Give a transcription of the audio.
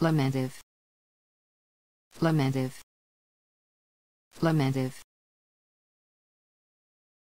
lamentive. Lamentive. Lamentive.